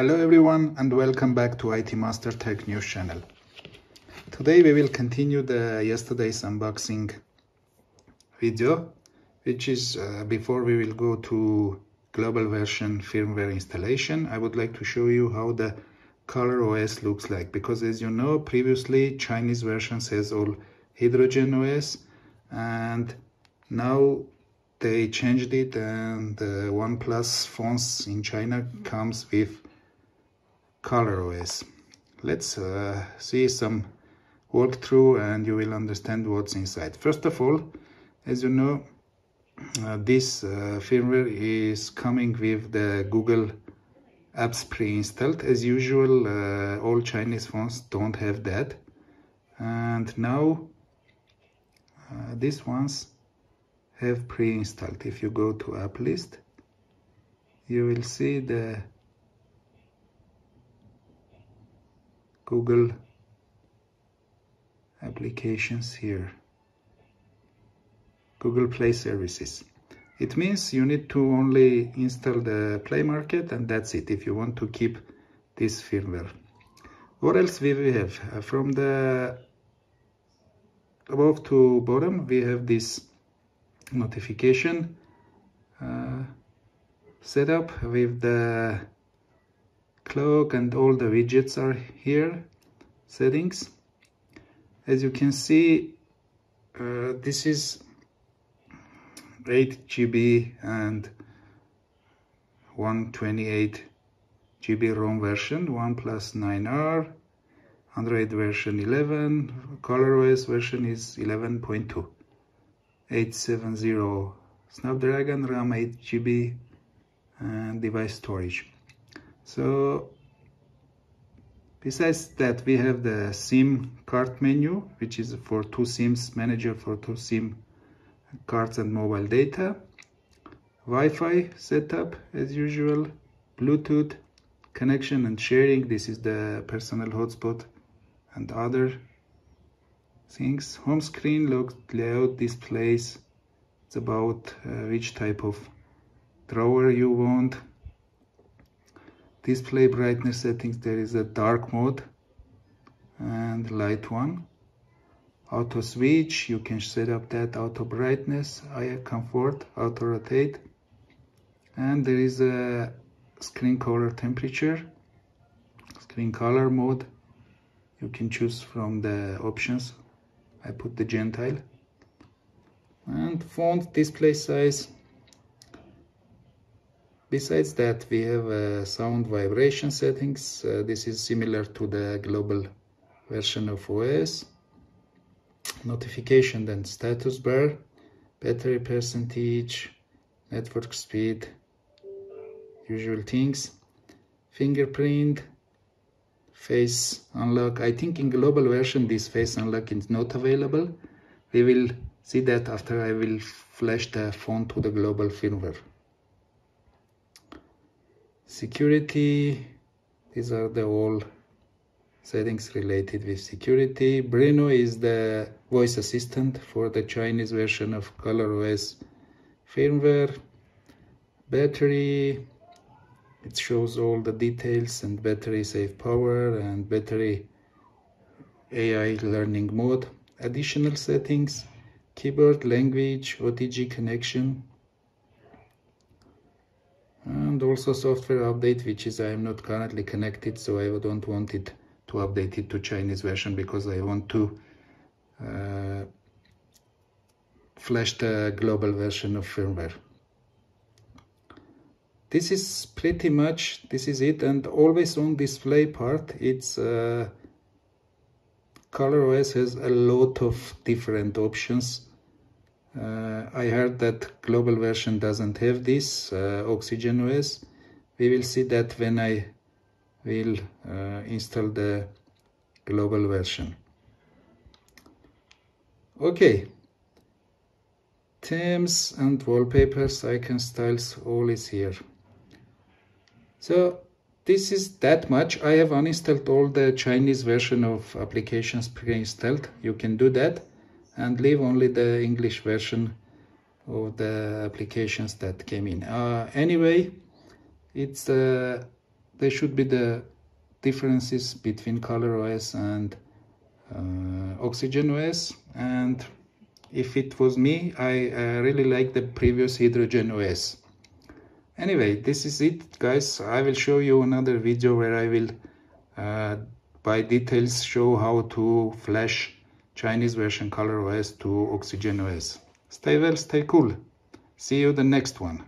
Hello everyone and welcome back to IT Master Tech News channel. Today we will continue the yesterday's unboxing video which is uh, before we will go to global version firmware installation I would like to show you how the color OS looks like because as you know previously Chinese version says all hydrogen OS and now they changed it and the OnePlus phones in China comes with ColorOS. Let's uh, see some walkthrough and you will understand what's inside. First of all, as you know, uh, this uh, firmware is coming with the Google apps pre-installed. As usual, uh, all Chinese phones don't have that. And now uh, these ones have pre-installed. If you go to app list, you will see the Google applications here. Google Play Services. It means you need to only install the Play Market and that's it if you want to keep this firmware. What else we have? Uh, from the above to bottom we have this notification uh, setup with the clock and all the widgets are here settings. As you can see uh, this is 8 GB and 128 GB ROM version OnePlus 9R Android version 11 ColorOS version is 11.2 870 Snapdragon RAM 8 GB and device storage so besides that we have the sim card menu which is for two sims manager for two sim cards and mobile data. Wi-Fi setup as usual. Bluetooth connection and sharing. This is the personal hotspot and other things. Home screen look layout displays. It's about uh, which type of drawer you want display brightness settings there is a dark mode and light one. Auto switch you can set up that auto brightness eye comfort auto rotate. And there is a screen color temperature screen color mode. You can choose from the options. I put the gentile. And font display size Besides that, we have uh, sound vibration settings. Uh, this is similar to the global version of OS. Notification and status bar, battery percentage, network speed, usual things. Fingerprint, face unlock. I think in global version this face unlock is not available. We will see that after I will flash the phone to the global firmware security these are the all settings related with security. Breeno is the voice assistant for the Chinese version of ColorOS firmware. Battery it shows all the details and battery safe power and battery AI learning mode. Additional settings keyboard language OTG connection and also software update which is I am not currently connected so I don't want it to update it to Chinese version because I want to uh, flash the global version of firmware. This is pretty much this is it. And always on display part it's uh, ColorOS has a lot of different options I heard that global version doesn't have this uh, Oxygen OS. We will see that when I will uh, install the global version. Okay. Themes and wallpapers, icon styles, all is here. So this is that much. I have uninstalled all the Chinese version of applications pre-installed. You can do that and leave only the English version of the applications that came in. Uh, anyway, it's uh, they should be the differences between color OS and uh, Oxygen OS and if it was me I uh, really like the previous Hydrogen OS anyway this is it guys. I will show you another video where I will uh, by details show how to flash Chinese version ColorOS to Oxygen OS. Stay well, stay cool. See you the next one.